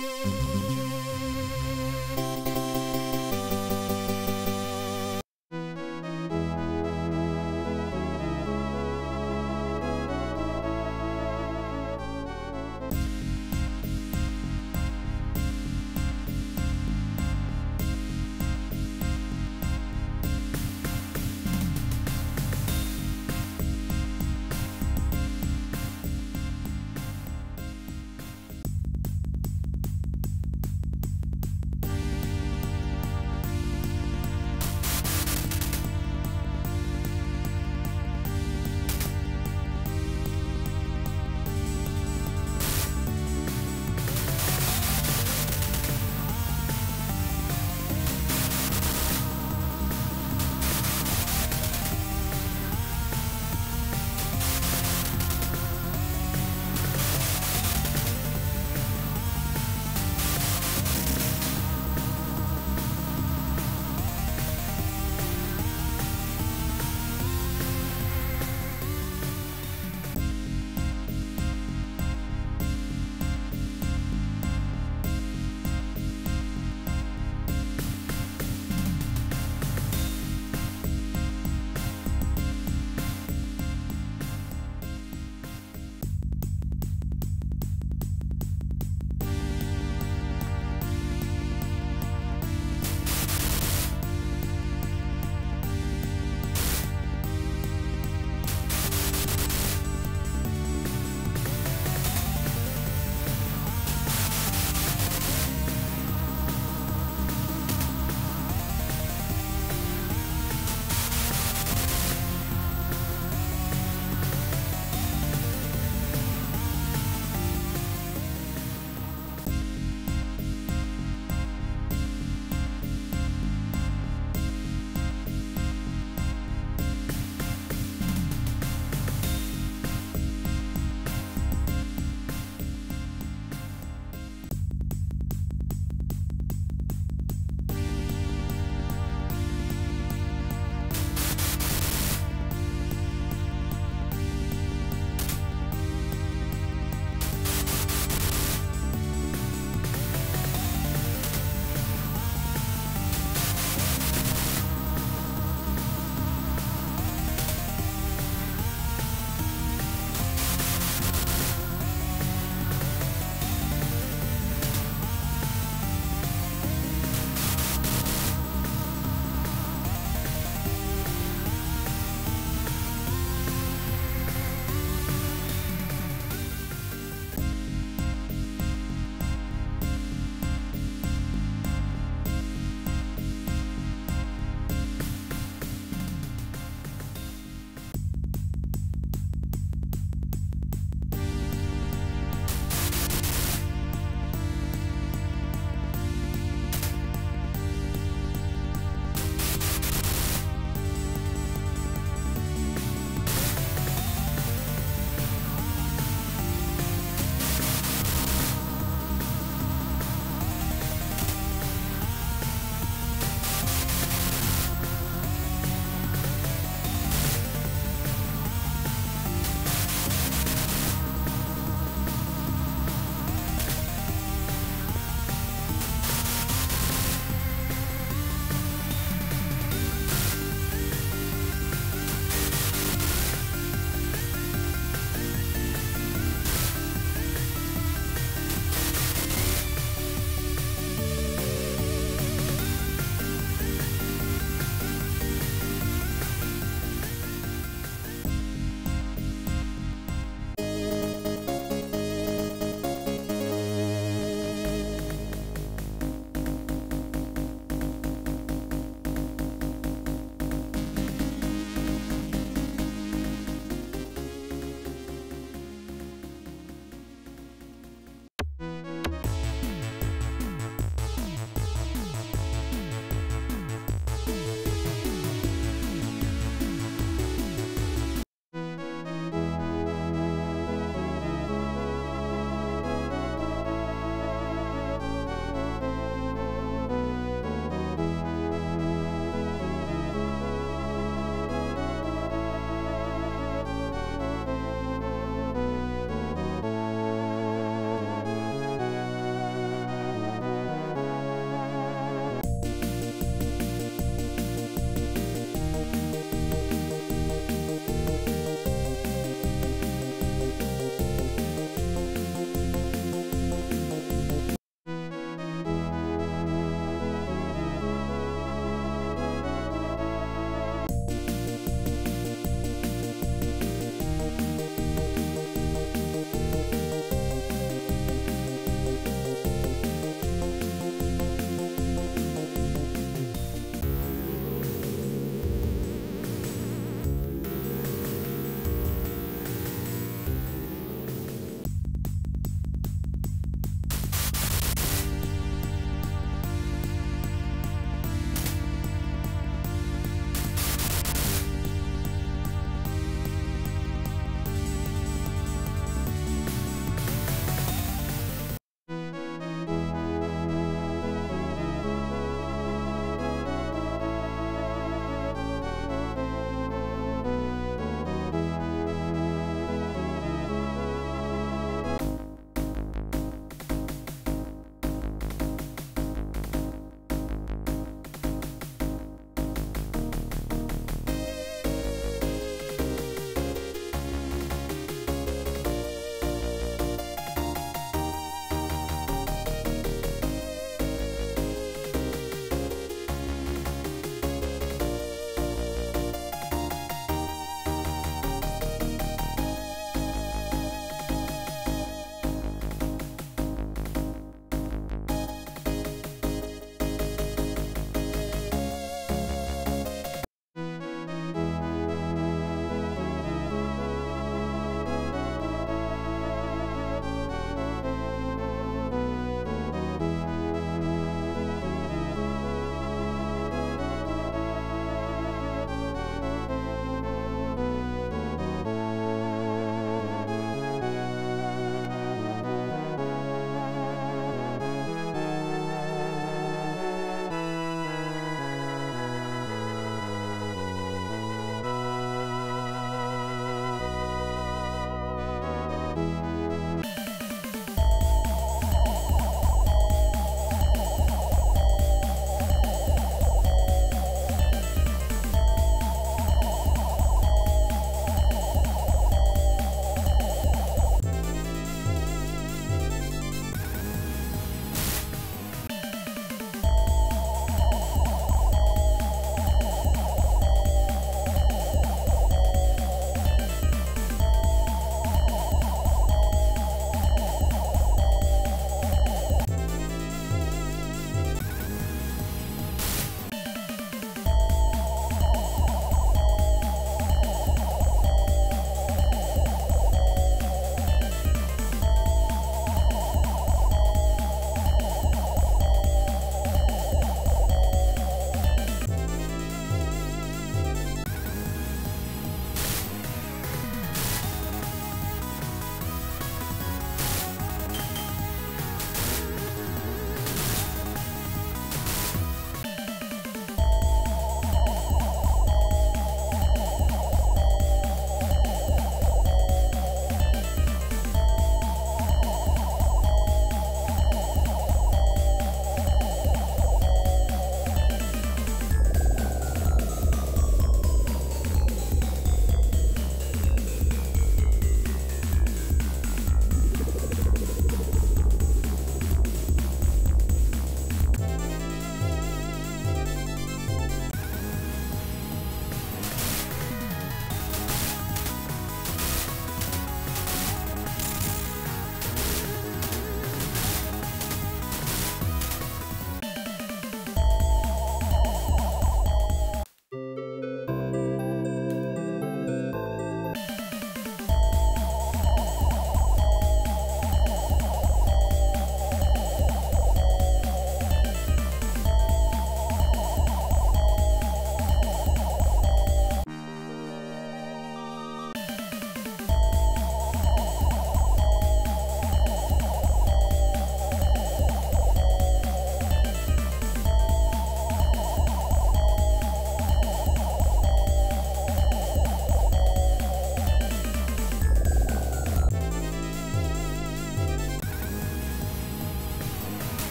Música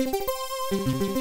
Música